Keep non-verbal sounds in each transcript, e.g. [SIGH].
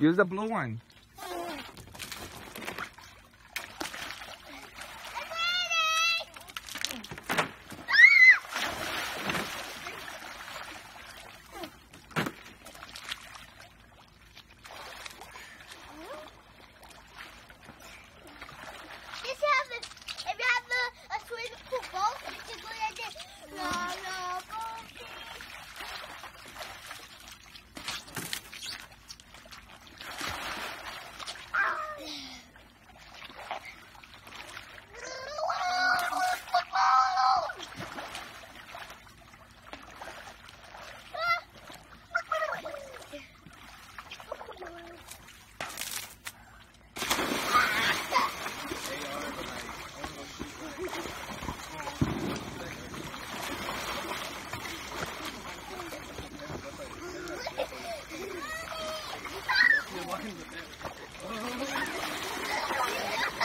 Use the blue one. If you have a, if you have a, a swimming pool boat, you can go like this. La la boating.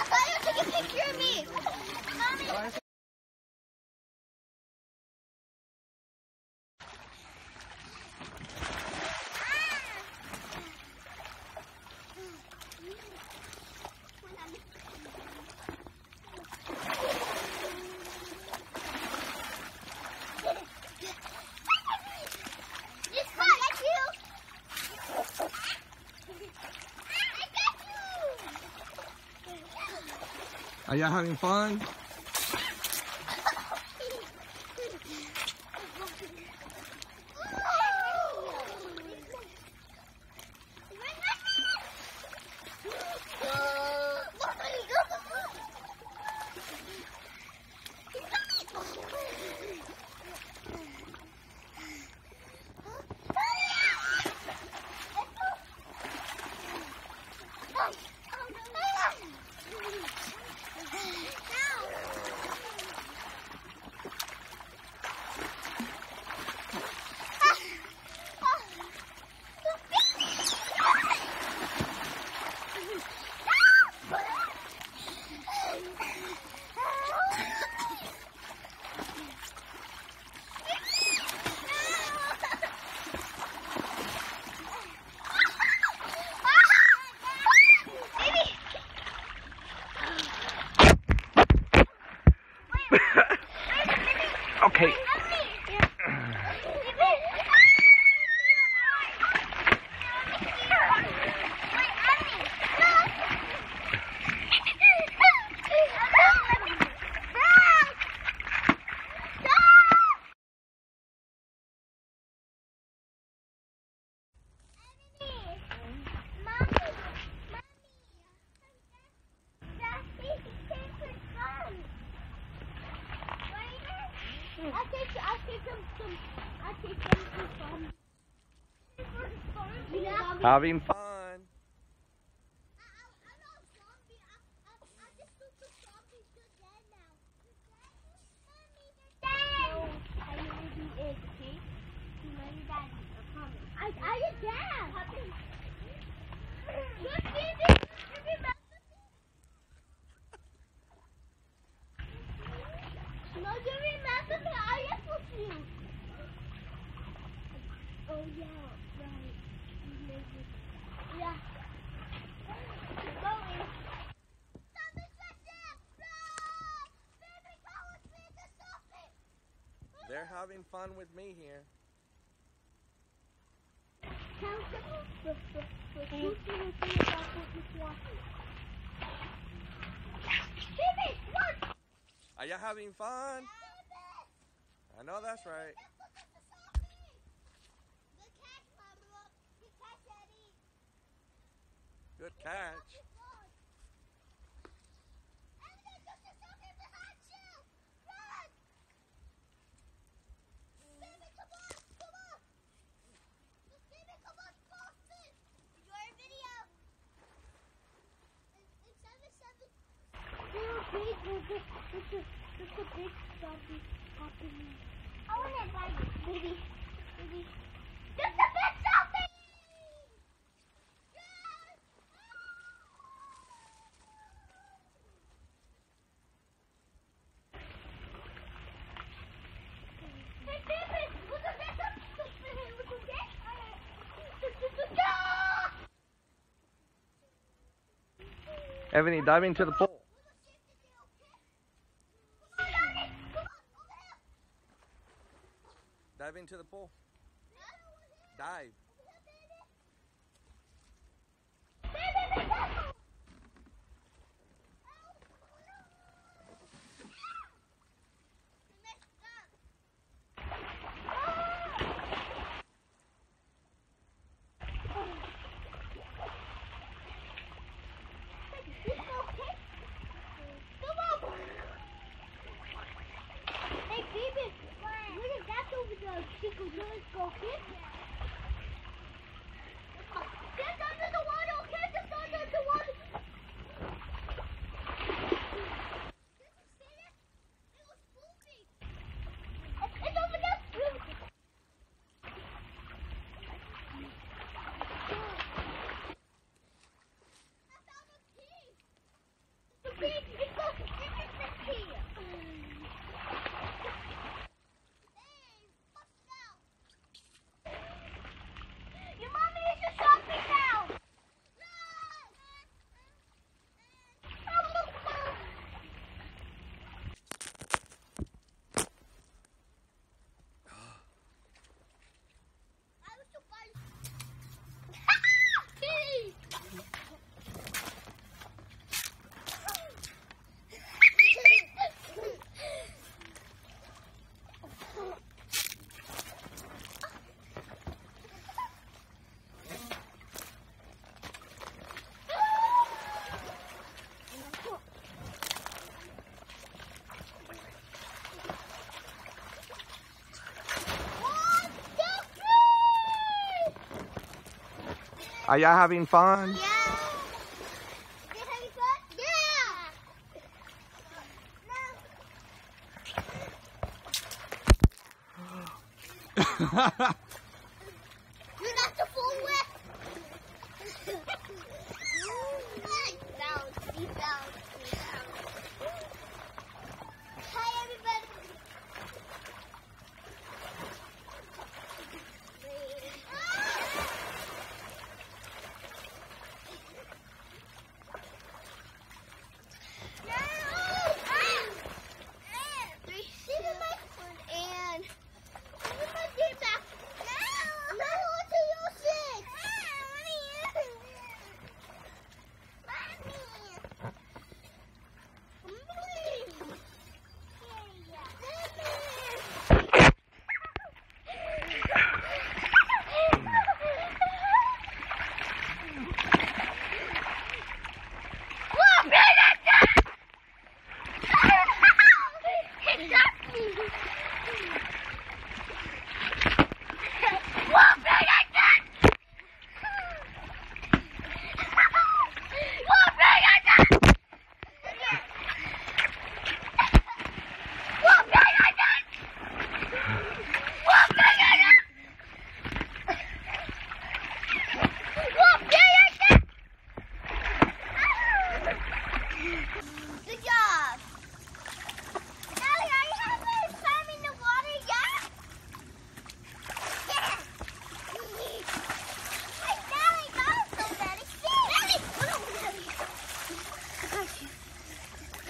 Fire, take a picture of me. Mommy. Yes, I got you. I got you. Are y'all having fun? I'll take, I'll take some, some, I'll take some, some, some. Having fun. I, I did that. Look, baby. No, you remember me? I asked with you. Oh, yeah, right. You made it. Yeah. Keep going. They're having fun with me here. Are y'all having fun? I know that's right. Good catch. There's a big zombie. I want to invite you. A big Evony, dive into the pool. Dive into the pool. Dive. Are y'all having fun? Yeah. Having fun? yeah. [LAUGHS]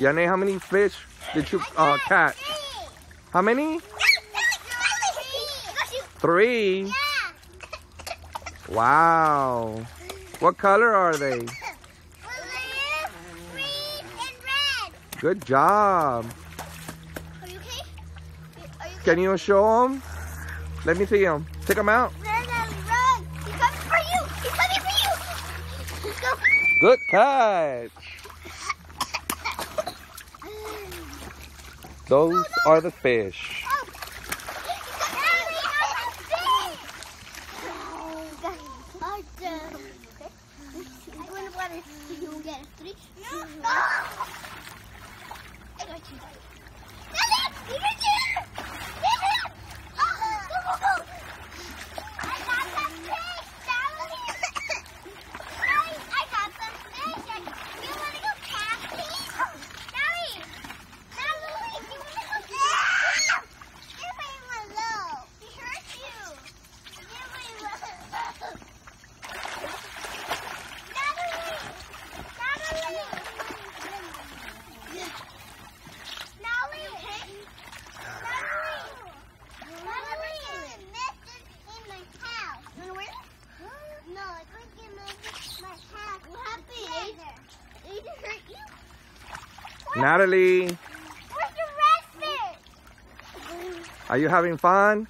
Jenny, how many fish did you uh, catch? How many? Three? Wow. What color are they? Green, red. Good job. Can you show them? Let me see them. Take them out. Good catch. Those are the fish. Natalie, Where's the rest of are you having fun?